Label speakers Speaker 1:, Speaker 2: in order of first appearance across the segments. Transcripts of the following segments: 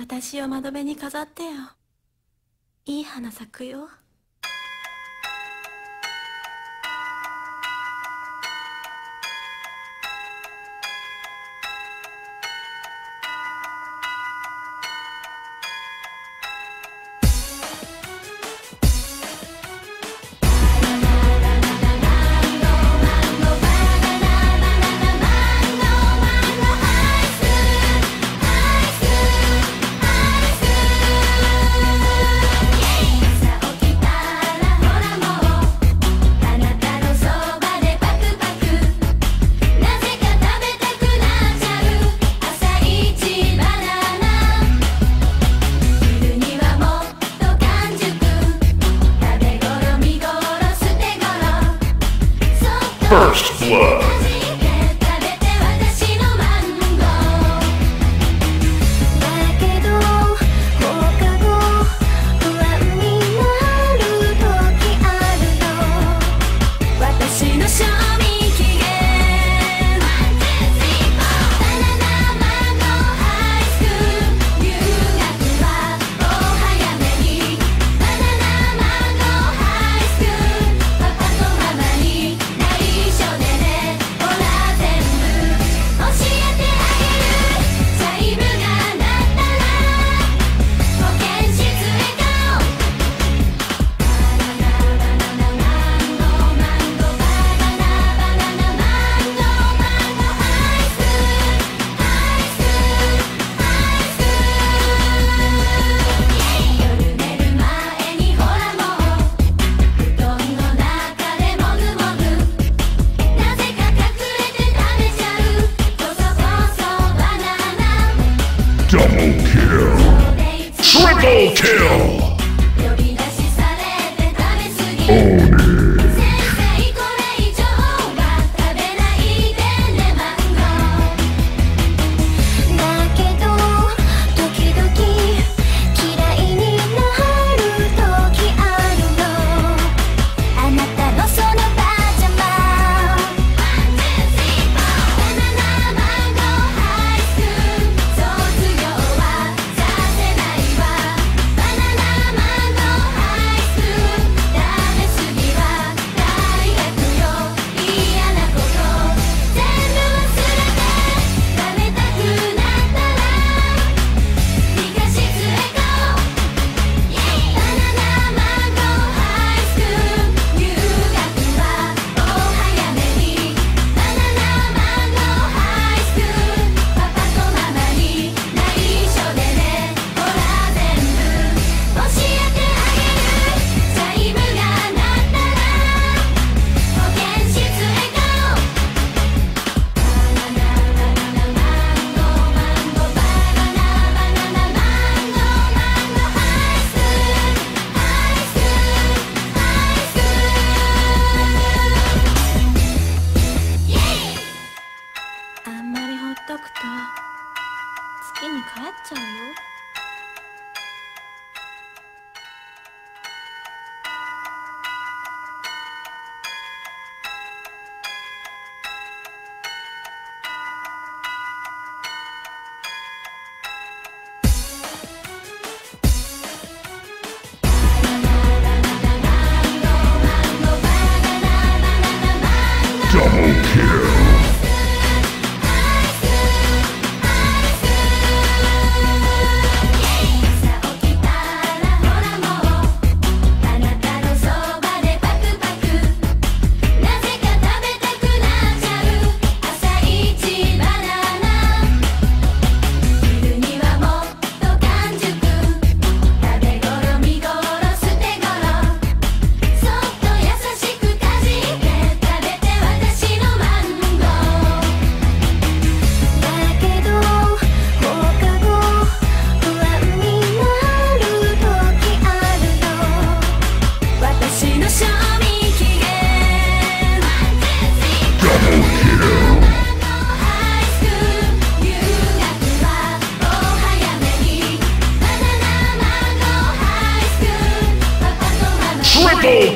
Speaker 1: 私を窓辺に飾ってよ。いい花咲くよ。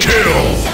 Speaker 2: Kill!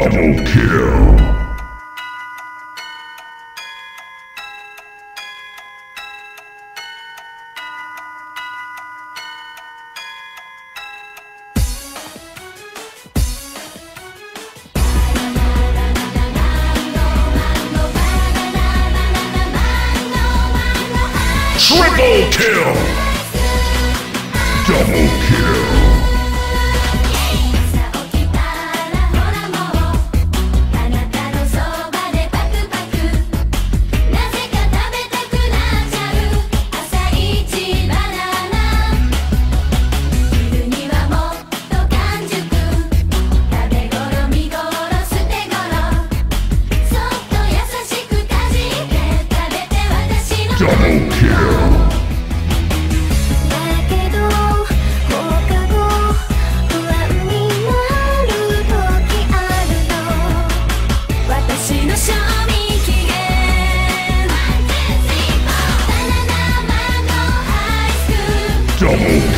Speaker 3: Double kill. Triple kill! Double kill!
Speaker 1: Hey.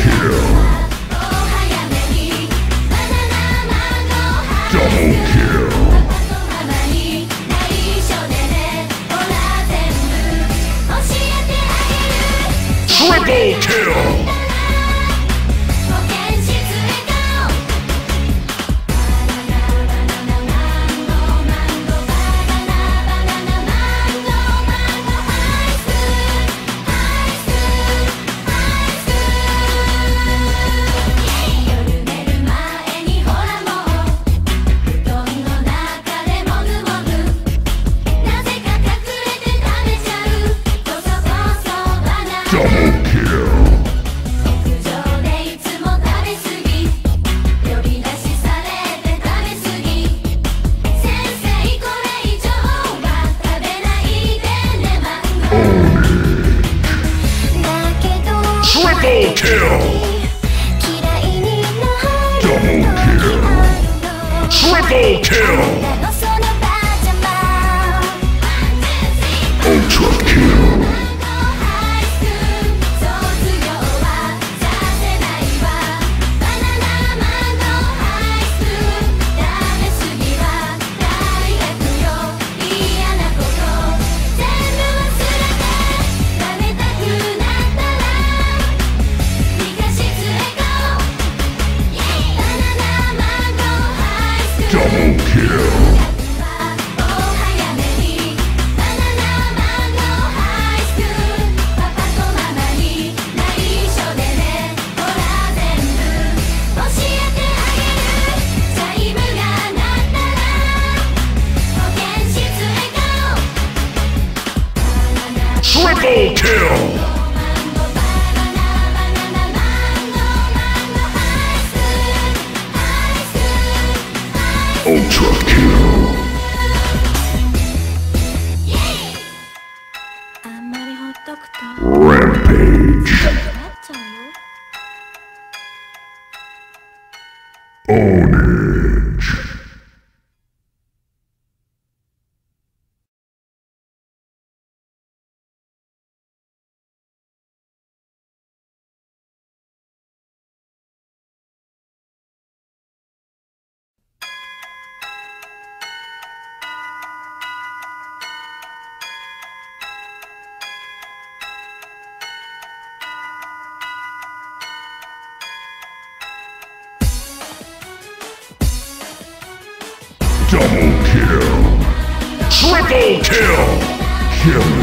Speaker 3: Triple kill! Triple kill! Kill